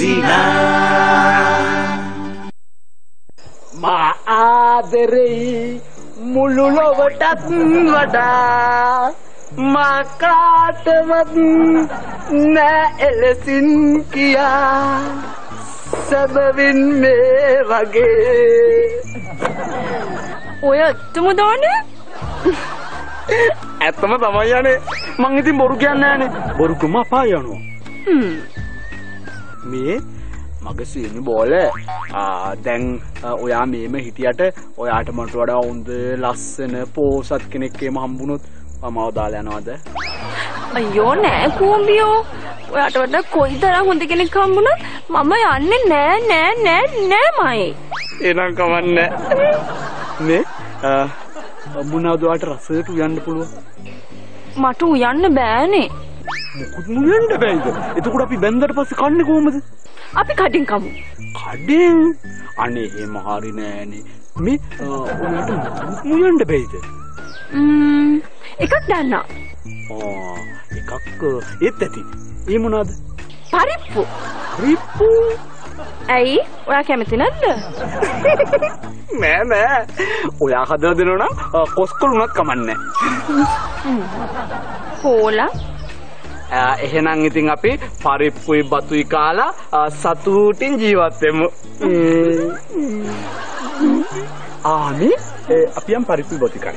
සිනා මා ආදරෙයි මුළු ලොවටත් වඩා මා කාටවත් නෑ එලෙසින් කියා සැබවින් මේ වගේ ඔය ඇත්තම දානේ ඇත්තම තමයි යන්නේ මං ඉතින් බොරු කියන්නේ නෑනේ බොරු කම අපා යනවා මේ මගේ සීනි බෝල. ආ, දැන් ඔයා මේම හිටියට ඔයාට මට වඩා හොඳ ලස්සන පෝසත් කෙනෙක් එහෙම හම්බුනොත් මමව දාලා යනවද? අයියෝ නෑ කූඹියෝ. ඔයාට වඩා කොයි තරම් හොඳ කෙනෙක් හම්බුණත් මම යන්නේ නෑ නෑ නෑ නෑමයි. එනම් කවන්නේ? මේ ඔයාට රසයට උයන්න පුළුවන්? මට උයන්න බෑනේ මොකුත් උයන්න බෑයිද එතකොට අපි බැන්දට පස්සේ කන්නේ කොහමද? අපි කඩින් කමු. කඩෙන්? අනේ එහෙම හරි නෑනේ. මේ මොකුත් උයන්න බෑයිද ම්ම්, එකක් දන්නා ආ එකක් ඒත් ඇති. ඒ මොනවද? පරිප්පු. රිප්පු ඇයි? ඔයා කැමති නැද්ද? නෑ නෑ. ඔයා හදලා දෙනවා නම් කොස්කොල් උනත් කමන්නේ කෝලා නෑ. එහෙනම් ඉතින් අපි පරිප්පුයි බතුයි කාලා සතුටින් ජීවත් වෙමු. ආමි අපි යම් පරිප්පුයි බතුයි කන්න.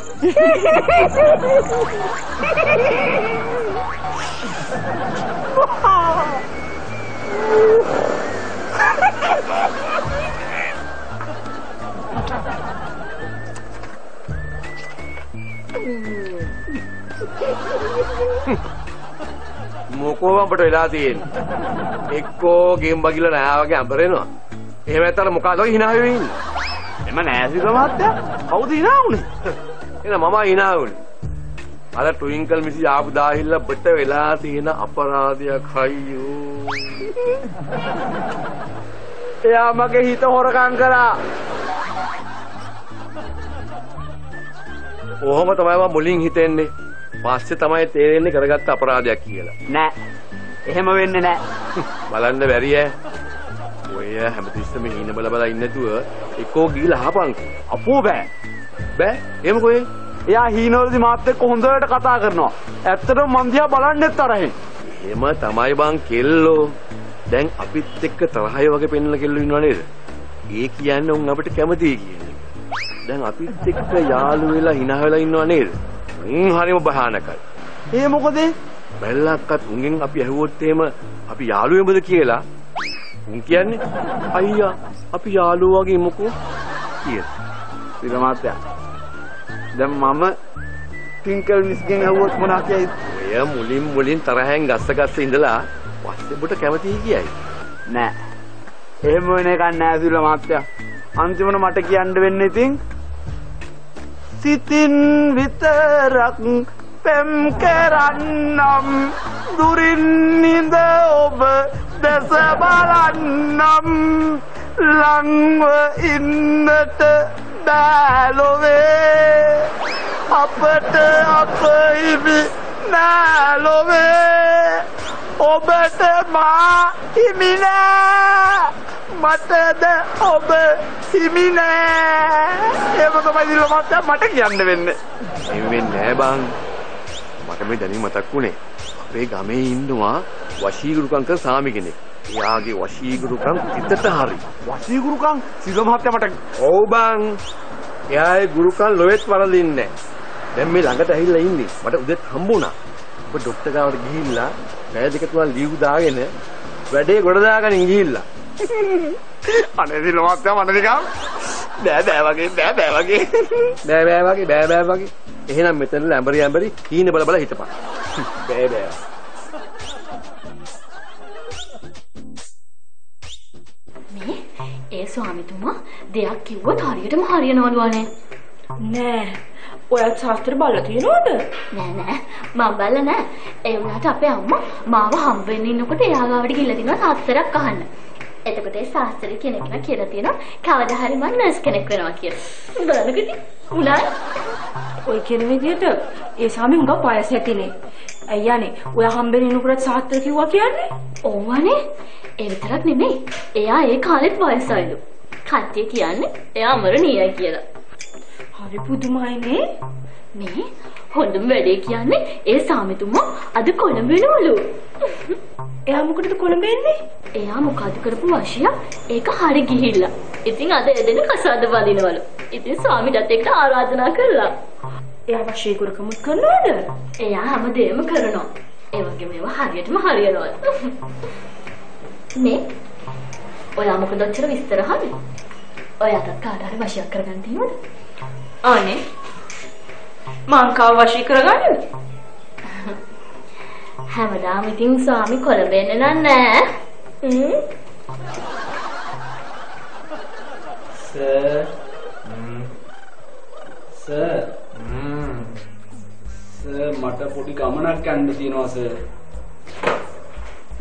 මොකෝ අපට වෙලා තියෙන්නේ. එක්කෝ ගේම් බගිල නෑ වගේ අඹරෙනවා එහෙම නැත්නම් මොකද ඔය hina වෙමින් ඉන්නේ? එම නෑසික මහත්තයා. කවුද hina වුනේ? එහෙනම් මම hina වුනේ. අර ට්වින්කල් මිසි ආපු දාහිල්ල බට වෙලා තියෙන අපරාධයක් අයියෝ. එයා මගේ හිත හොරකම් කරා. කොහොම තමයි මම මුලින් හිතෙන්නේ පස්සේ තමයි තේරෙන්නේ කරගත්ත අපරාධයක් කියලා නෑ. එහෙම වෙන්නේ නෑ. බලන්න බැරි ඈ ඔය හැමතිස්සෙම හීන බල බල ඉන්නේ නැතුව එක්කෝ ගිහලා අහපන්කෝ අපෝ බෑ. බෑ එහෙම කොහේ එයා හීනවලදී මාත් එක්ක හොඳට කතා කරනවා. ඇත්තටම මන් දිහා බලන්නෙත් තරහින්. එහෙම තමයි බං කෙල්ලෝ. දැන් අපිත් එක්ක තරහය වගේ පෙන්නන කෙල්ලෝ ඉන්නව නේද? ඒ කියන්නේ උන් අපිට කැමතියි කියන්නේ. දැන් අපිත් එක්ක යාළු වෙලා hina වෙලා ඉන්නව නේද? උන් හරිම භයානකයි. ඒ මොකද? බැල්ලක්වත් උන්ගෙන් අපි ඇහුවොත් එහෙම අපි යාළු වෙමුද කියලා උන් කියන්නේ අයියා අපි යාළුවෝ වගේ මොකෝ කියලා. සිර මාත්‍යා. දැන් මම ටින්කල් මිස්ගෙන් ඇහුවොත් මොනා කියයිද? ඔය මුලින් මුලින් තරහෙන් ගස්ස ගස්ස ඉඳලා පස්සේ බුට කැමතියි කියයි. නෑ. එහෙම වෙන එකක් නෑ සිර මාත්‍යා. අන්තිමට මට කියන්න වෙන්නේ ඉතින් සිතින් විතරක් පෙම් කරන්නම්. දුරින් ඉඳ ඔබ දැස බලන්නම්. ලංව ඉන්නට බෑලොවේ. අපට අප හිමි නෑලොවේ. ඔබට මා හිමි නෑ මටද ඔබ හිමි නෑ ඒක තමයි දිල මට මට කියන්න වෙන්නේ එහෙම වෙන්නේ නෑ බං. මට මේ දැනින් මතක් වුණේ. අපේ ගමේ ඉන්නවා වශීගුරුකම් කර සාමි කෙනෙක්. එයාගේ වශීගුරුකම් හිතට හරි. වසී ගුරුකම් සිල මහත්තයා මට ඔව් බං. එයාගේ ගුරුකම් ලොවෙත් වරදින්නේ. දැන් මේ ළඟට ඇවිල්ලා ඉන්නේ. මට උදේත් හම්බුණා. ඔබ ડોක්ටර් ගාවට ගිහිල්ලා පැය දෙක තුනක් ලීව් දාගෙන වැඩේ ගොඩ දාගෙන ගිහිල්ලා. අනේ මට නිකන් බෑ බෑ වගේ බෑ බෑ වගේ බෑ බෑ වගේ බෑ බෑ වගේ. එහෙනම් මෙතන ලැඹරි ඇඹරි හීන බල බල හිටපන්. බෑ බෑ. මේ ඒ ස්වාමිතුමා දෙයක් කිව්වොත් හරියටම හරියනවලු අනේ. නෑ ඔයාත් ශාස්ත්‍ර බලලා තියෙනවද නෑ නෑ මම බල නෑ. ඒ වුණාට අපේ අම්මා මාව හම්බ වෙන්න ඉන්නකොට එයා ගාවට ගිහිල්ලා තිනවා සාස්තරයක් අහන්න. එතකොට ඒ ශාස්ත්‍රය කෙනෙක් නම් කියලා තියෙනවා කවදා හරි මම නර්ස් කෙනෙක් වෙනවා කියලා. බලන්නකෝ ඉතින්. උනායි. ඔය කියන විදිහට ඒ සාමි හුඟක් වයස ඇතිනේ. අයියානේ ඔයා හම්බෙන්න ඉන්නකොට ශාස්ත්‍ර කිව්වා කියන්නේ ඕවනේ. ඒ විතරක් නෙමෙයි. එයා ඒ කාලෙත් වයසයිලු. කට්ටිය කියන්නේ එයා අමරණීයයි කියලා. හරි පුදුමයිනේ. මේ හොඳම වැඩේ කියන්නේ ඒ සාමිතුමා අද කොළඹ වෙනවලු. එයා මොකටද කොළඹ එන්නේ? එයා මොකද කරපු වශියක් ඒක හරි ගිහිල්ලා. ඉතින් අද එදෙන කසාද වදිනවලු. ඉතින් ස්වාමිටත් එක්ක ආරාධනා කළා. එයා වශී කුරකමුත් කරනවද? එයා හැමදේම කරනවා. ඒ වගේ මේවා හරියටම හරියනවා. නේ? ඔයා මොකද ඔච්චර විස්තර අහන්නේ? ඔයාටත් කාට හරි වශයක් කරගන්න තියෙනවද? අනේ. මං කව වශී කරගන්නද? හැමදාම ඉතින් ස්වාමි කොළඹ එන්නේ නෑ. හ්ම්. සර් සර් සර් මට පොඩි ගමනක් යන්න තියෙනවා සර්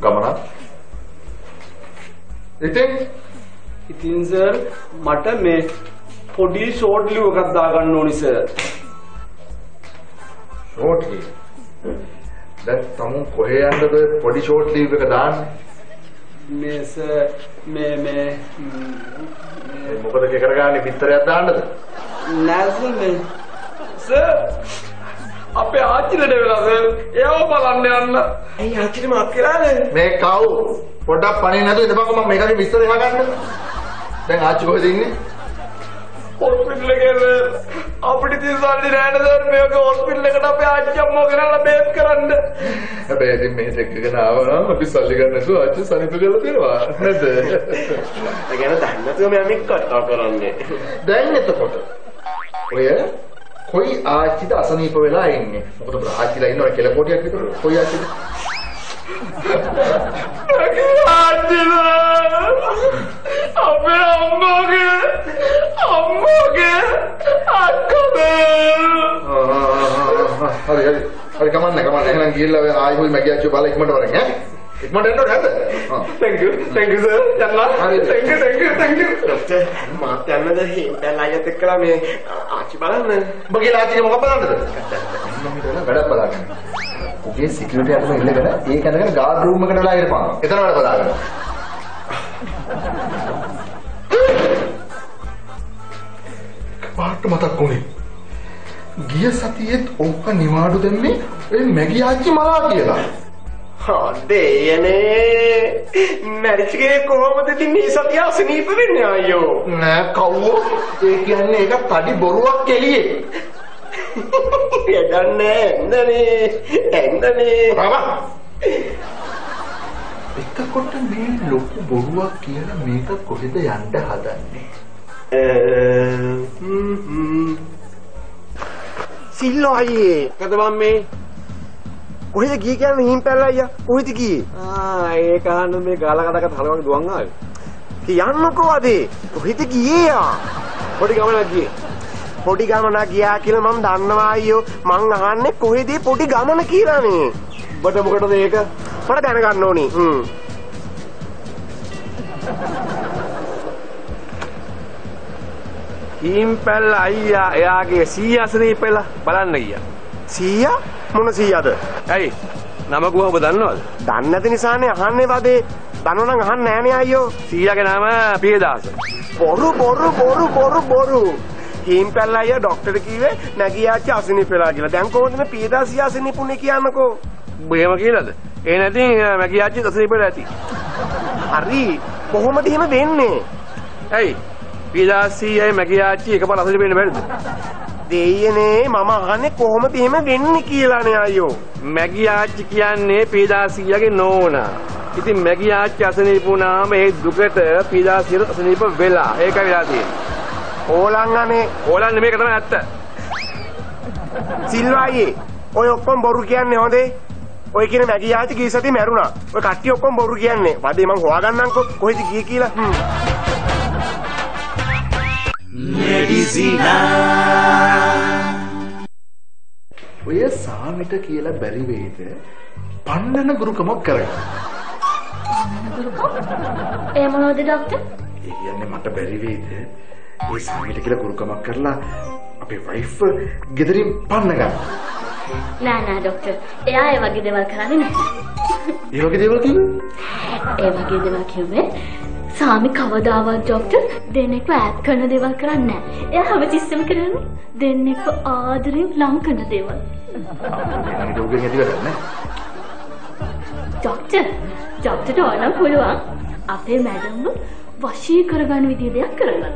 ගමනක් ඉතින් ඉතින් සර් මට මේ පොඩි ෂෝට් ලිව් එකක් දාගන්න ඕනි සර් ෂෝට් ලීව් දැන් තමුන් කොහේ යන්නද පොඩි ෂෝට් ලීව් එක දාන්නේ? මේ සර් මේ මේ ම්, මොකද කරගන්නේ? පිටරයක් දාන්නද? නෑ සර් මේ. සර් අපේ ආච්චිලට වෙලා සර් එයාව බලන්න යන්න. ඇයි ආච්චිට මාත් කියලානේ මේ කව් පොඩ්ඩක් පණේ නැතුව ඉඳපන්කො මම මේකගේ විස්තර එහගන්න දැන් ආච්චි කොහෙද ඉන්නේ හොස්පිටල් එකේ අපිට තියෙන සල්ලි නෑනේ සර් මේක හොස්පිටල් එකට අපේ ආච්චි අම්මෝ ගෙනල්ලා බේත් කරන්න. හැබැයි ඉතින් මේ දෙකගෙන ආවනම් අපි සල්ලි ගන්න නැතුව ආච්චි සනිප කරලා දෙනවා නේද? ඒ ගැන දන්නේ නැතුව මම මේ කතා කරන්නේ. දැන් එතකොට ඔය කොයි ආච්චිද අසනීප වෙලා ඉන්නේ? මොකද ආච්චිලා ඉන්නවනේ කෙල කොටියක් විතර කොයි ආච්චිද? අපේ අම්මගේ අම්මගේ අක්කගේ හරි හරි හරි කමන්න කමන්න එහෙනම් ගිහිල්ලා ඔය ආයි හොයි මැගි ආච්චි බලලා ඉක්මනට වරෙන් ඈ ඉක්මනට එන්න ඕනේ නැද්ද thank you thank you sir. යන්න හරි. thank you thank you thank you. Doctor මාත් යන්නද හින්දලා අයත් එක්කලා මේ ආච්චි බලන්න ඔබ ගිහලා ආච්චිගේ මොකක් බලන්නද වැඩක් බලාගන්න උගේ සිකියුරිටි අතම ඉල්ලගෙන ඒක අරගෙන ගාඩ් රූම් එකට වෙලා ඉරපන් එතන වැඩ බලාගන්න පාට මතක් වුණේ. ගිය සතියේත් ඕක නිවාඩු දෙන්නේ ඒ මැගි ආච්චි මලා කියලා. දෙයනේ. මැරිච්ගේ කොහොමද ඉතින් මේ සතිය අසනීප වෙන්නේ අයියෝ? නෑ කව්වෝ? ඒ කියන්නේ ඒක තඩි බොරුවක් එළියේ යදන්නේ එන්නනේ එන්නනේ. බබා එතකොට මේ ලොකු බොරුවක් කියලා මේක කොහෙද යන්න හදන්නේ සිල්ලෝ අයියේ කද මම මේ කොහෙද ගියේ කියන්නේ හිම් පැල්ලා අයියා? කොහෙද ගියේ? ආ ඒක අහන්න මේ ගාලා කඩකට හලවගේ දුවන් ආවේ. කියන්නකෝ අදේ. කොහෙද ගියේ යා? පොඩි ගමනක් ගියේ. පොඩි ගමනක් ගියා කියලා මම දන්නවා අයියෝ. මං අහන්නේ කොහෙද පොඩි ගමන කියලානේ ඔබට මොකටද ඒක? මට දැනගන්න ඕනි. හ්ම් හිම්පැල් අයියා එයාගේ සීයාසනේ ඉපෙලා බලන්න ගියා. සීයා මොන සීයාද? ඇයි? නම කොහොම දන්නවද? දන්නේ නැති නිසානේ අහන්නේ වදේ. දන්නවනම් අහන්නේ නෑනේ අයියෝ. සීයාගේ නම පියදාස. බොරු බොරු බොරු බොරු බොරු. හිම්පැල් අයියා ડોක්ටර් කිව්වේ නැගියාච්ච අසනීපෙලා කියලා. දැන් කොහොමද මේ පියදාස සීයාසනීපුනේ කියන්නකෝ? ඔබ එහෙම කියලාද? ඒ නැති මැගියාච්චි අසනීපෙලා ඇති. හරි. කොහොමද එහෙම වෙන්නේ? ඇයි? පිදාසීයයි මැගියාච්චි එකපාර අසලි වෙන්න බැරිද? දෙයියනේ මම අහන්නේ කොහොමද එහෙම වෙන්නේ කියලානේ අයියෝ. මැගියාච්චි කියන්නේ පිදාසීයගේ නෝනා. ඉතින් මැගියාච්චි අසනීප වුණාම ඒ දුකට පිදාසීයට අසනීප වෙලා. ඒකයි වෙලා තියෙන්නේ. ඕලන් අනේ ඕලන් නෙමෙයි තමයි ඇත්ත. සිල්වායේ ඔය ඔක්කොම බොරු කියන්නේ හොඳේ. ඔය කියන මැගියාච්චි ගිය සතියේ මැරුණා. ඔය කට්ටිය ඔක්කොම බොරු කියන්නේ. වදේ මං හොයාගන්නම්කෝ කොහෙද ගියේ කියලා. හ්ම්. ඔය සාමිට කියලා බැරි වෙයිද පන්නන ගුරුකමක් කරගන්න. ඒ මොනවද ડોක්ටර්? ඒ කියන්නේ මට බැරි වෙයිද ඒ සාමිට කියලා ගුරුකමක් කරලා අපේ වයිෆ් ගෙදරින් පන්න ගන්න. නෑ නෑ ડોක්ටර්. එයා ඒ වගේ දේවල් කරන්නේ නැහැ. ඒ වගේ දේවල් කිව්වේ? ඒ වගේ දේවල් කිව්වේ සාමි කවදාවත් ඩොක්ටර් දෙන්නෙක්ව ඈත් කරන දේවල් කරන්නේ නැහැ. එයා හැමතිස්සෙම කරන්නේ දෙන්නෙක්ව ආදරෙන් ලං කරන දේවල්. රෝගෙන් ඇති වැඩක් නේ. ඩොක්ටර් ඩොක්ටර්ට ඕනම් පුළුවන් අපේ මැඩම්ව වශී කරගන්න විදිය දෙයක් කරගන්න.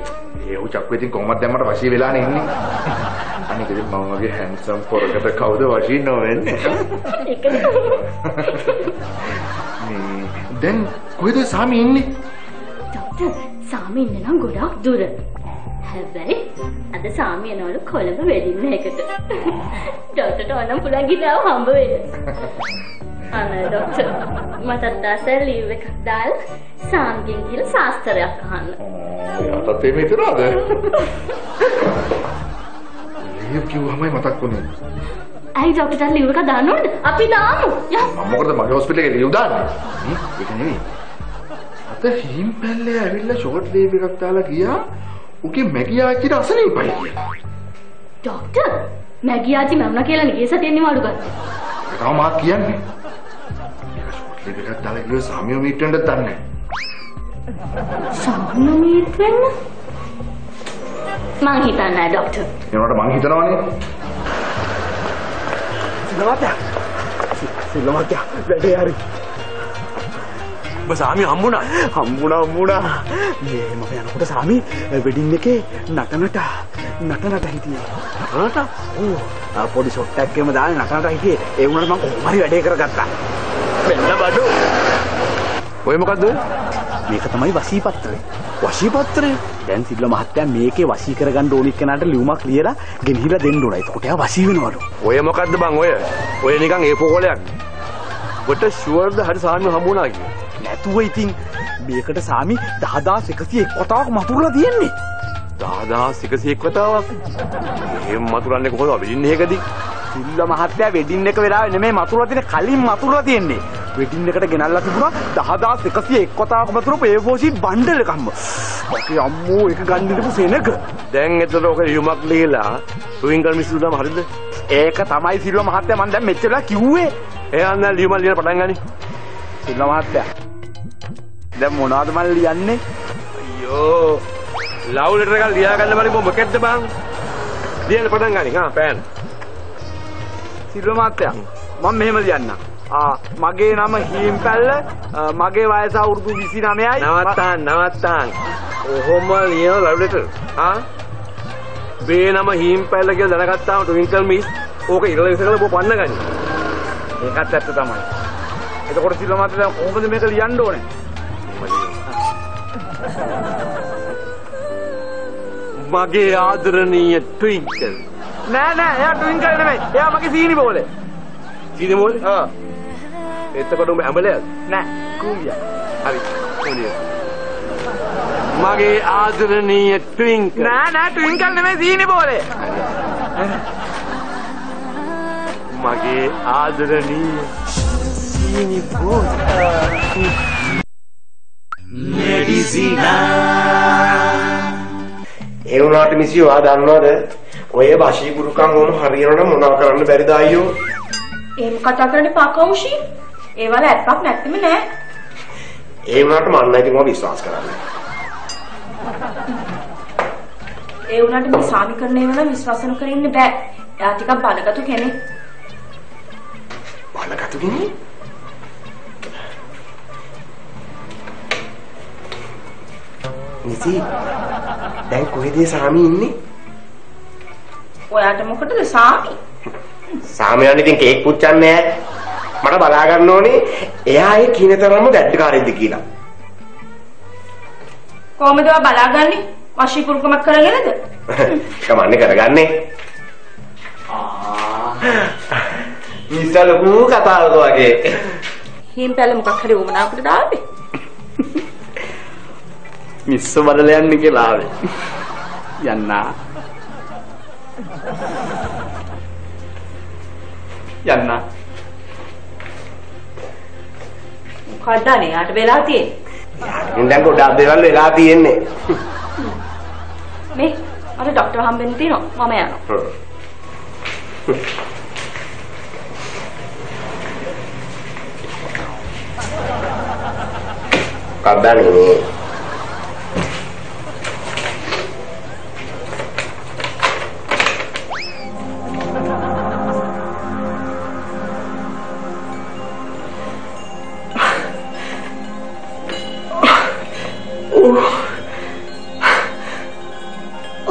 ඒ උ චක්කු ඉතින් කොහොමද දැන් මට වශී වෙලානේ ඉන්නේ. අනික ඉතින් මම වගේ හැන්සම් පොරකට කවුද වශී නොවෙන්නේ? ඒක. මේ දැන් කොහෙද සාමි ඉන්නේ? තාත්ත සාමි ඉන්න නම් ගොඩක් දුර. හැබැයි අද සාමියනවලු කොළඹ වෙඩින්න එකට. ඩොක්ටර්ට ඕනම් පුළුවන් ගිහලා හම්බ වෙන්න. අනේ ඩොක්ටර් මටත් දාසර් ලීව් එකක් දාලා සාම්ගෙන් ගිහලා සාස්ත්‍රයක් අහන්න. මටත් එහෙම හිතනවාද? ලීව් කිව්වමයි මතක් වුණේ. ඇයි ඩොක්ටර්ට ලීව් එක දාන්න ඕනද? අපි දාමු. යහ. මම මොකටද මගේ හොස්පිටල් එකේ ලීව් දාන්නේ? ඒක නෙමෙයි. හිම් පැල්ලේ ඇවිල්ලා ෂෝට් ලීව් එකක් දාලා ගියා. උගේ මැගී ආච්චිට අසනීපයි කියලා. ડોක්ටර් මැගී ආච්චි මැරුණා කියලා නේ සතියෙන් නිවාඩු ගත්තා. ඒක තමයි මාත් කියන්නේ. ඒක ෂෝට් ලීව් එකක් දාලා ගියෝ සාමියෝ මීට් වෙන්නත් දන්නේ නැහැ. සාමි මීට් වෙන්න? මං හිතන්නේ නැහැ ડોක්ටර්. ඒනකොට මං හිතනවානේ සිල්ලමත්යා සිල්ලමත්යා වැඩේ හරි ඔබ සාමි හම්බුණා. හම්බුණා හම්බුණා මේ මම යනකොට සාමි වෙඩින් එකේ නටනට නටනට හිටියේ නට ඕ පොඩි ෂොට් එකක් එහෙම දාලා නටනට හිටියේ ඒ වුණාට මම කොහොම හරි වැඩේ කරගත්තා වෙන්න බඩු. ඔය මොකද්ද? මේක තමයි වශී පත්‍රය වශී පත්‍රය දැන් සිල්ල මහත්තයා මේකේ වශී කරගන්න ඕනි කෙනාට ලියුමක් ලියලා ගෙනහිලා දෙන්න ඕන එතකොට එයා වශී වෙනවලු ඔය මොකද්ද බං ඔය? ඔය නිකන් A4 කොලයක්. ඔබට ෂුවර්ද හරි සාමි හම්බුණා කියලා. නැතුව ඉතින් මේකට සාමි 10101 වතාවක් මතුරලා තියෙන්නේ දහදහස් එකසියෙක් වතාවක්. එහෙම මතුරන්නේ කොහොමද වෙඩින් එකදී? සිල්ල මහත්තයා වෙඩින් එක වෙලාවේ නෙමෙයි මතුරලා තියෙන්නේ කලින් මතුරලා තියෙන්නේ වෙඩින් එකට ගෙනල්ලා තිබුණා 10101 වතාවක් මතුරපු A4 sheet බණ්ඩල් එකක්ම ඔකේ අම්මෝ ඒක ගන්න ඉඳපු සෙනග දැන් එතකොට ඔක යුමක් ලියලා ටුවින්කල් මිස්ලුටම හරිද? ඒක තමයි සිල්ව මහත්තයා මම දැන් මෙච්චරලා කිව්වේ එයාන් දැන් ලියුමක් ලියලා පටන් ගනි. සිල්ව මහත්තයා දැන් මොනවද මම ලියන්නේ අයියෝ. ලව් ලෙටර් එකක් ලියා ගන්න බැරි මොකෙද්ද බං? ලියන්න පටන් ගනි. හා පෑන්. සිල්ව මහත්තයා මම මෙහෙම ලියන්නම් ආ මගේ නම හීම්පැල්ල මගේ වයස අවුරුදු 29යි නවත්තාන් නවත්තාන්. ඔහොම ලියන ලව් ලෙටර්. ආ? මේ නම හීම් පැල්ල කියලා දැනගත්තාම ට්වින්කල් මිස් ඕක ඉරලා ඉස්සරලා ඔබ පන්න ගනි. ඒකත් ඇත්ත තමයි එතකොට සිල්ව දැන් කොහොමද මේක ලියන්න ඕනේ මගේ ආදරණීය ට්වින්කල්. නෑ නෑ එයා ට්වින්කල් නෙමෙයි එයා මගේ සීනි බෝලේ සීනි මොල්? ආ එතකොට උඹ ඇඹලයක්ද? නෑ කූඹියා හරි. මොනිය? මගේ ආදරණීය ට්වින්කල්. නෑ නෑ ට්වින්කල් නෙමෙයි සීනි බෝලේ මගේ ආදරණීය සීනි බෝල්. ඒ වුණාට මිසි ඔයා දන්නවද ඔය වශී ගුරුකම් වුණ හරියනවනම් මොනවා කරන්න බැරිද අයියෝ එහෙම කතා කරන්න එපා කෞෂි. ඒවල ඇත්තක් නැත්නම් නෑ. ඒ වුණාට මම නම් ඉතින් ඔය විශ්වාස කරන්නේ ඒ වුණාට මේ සාමි කරන ඒවා නම් විශ්වාස නොකර ඉන්න බෑ. එයා ටිකක් බලගතු කෙනෙක්. බලගතු කෙනෙක් මිසි දැන් කොහෙද සාමි ඉන්නේ ඔයාට මොකටද සාමි? සාමියාන් ඉතින් කේක් පුච්චන්නේ මට බලා ගන්න ඕනේ එයා ඒ කින තරම්ම ගැඩ්ඩකාරයෙක්ද කියලා කොහමද ඔයා බලාගන්නේ? වශී කුරුකමක් කරගෙනද? කමන්නේ කරගන්නේ මිස්ටර් ලොකු කතාවක වගේ හීම් පැල මොකක් හරි වුණාකට දාන්නේ. මිස්ස බදල යන්න කියලා ආවේ. යන්නා. යන්නා. අනේ? යාට වෙලා තියෙන්නේ? ඉතින් දැන් ගොඩාක් දේවල් වෙලා තියෙන්නේ. මේ අර ડોක්ටර් හම්බෙන්න තියෙනවා. මම යනවා. මොකක්ද අනේ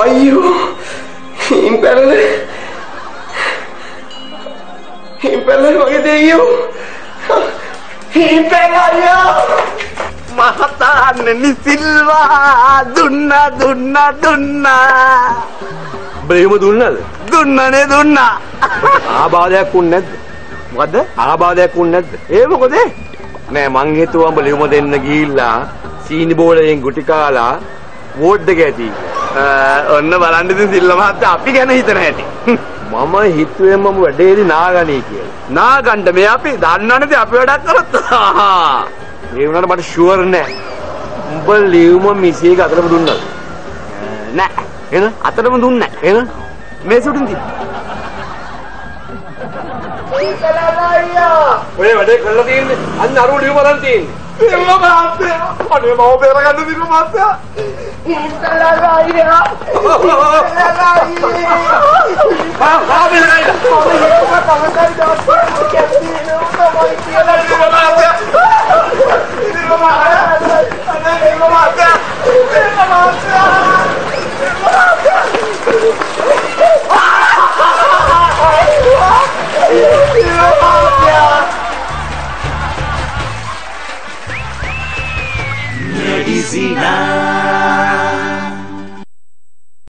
අයියෝ හිම් පැරල හිම් පැරල වගේ දෙයියෝ හිම් පැරල අයියෝ මහතාන්න නිසිල්වා දුන්න දුන්න දුන්න බ්‍රේම දුන්නද දුන්නනේ දුන්නා ආබාධයක් වුණ නැද්ද මොකද ආබාධයක් වුණ නැද්ද ඒ මොකද නෑ මං හිතුවා උඹ ලියුම දෙන්න ගිහිල්ලා සීනි බෝලයෙන් ගුටි කාලා වෝට් දෙක ඇති. ඔන්න බලන්න ඉතින් සිල්ල මහත්තයා අපි ගැන හිතන හැටි. මම හිතුවේ මම වැඩේදී නාගණී කියලා. නාගන්න මේ අපි දන්නවනේ අපි වැඩක් කරොත්. ඒ වුණාට මට ෂුවර් නෑ. උඹ ලියුම මිසියක අතරම දුන්නද? නෑ. එන අතරම දුන්නේ එන මේ සුටින් ති ඔය වැඩේ කරලා තියෙන්නේ. අන්න අරුව ලියුම බලන් තියෙන්නේ 일로 가세요. 아니 뭐 내려가는 일로 가세요. 이따라가요. 이따라가요. 아, 아들 아이다. 오늘 이거 감사합니다. 깨끗이로 가버리 일로 가세요. 일로 가세요. 일로 가세요. 일로 가세요. vecindad.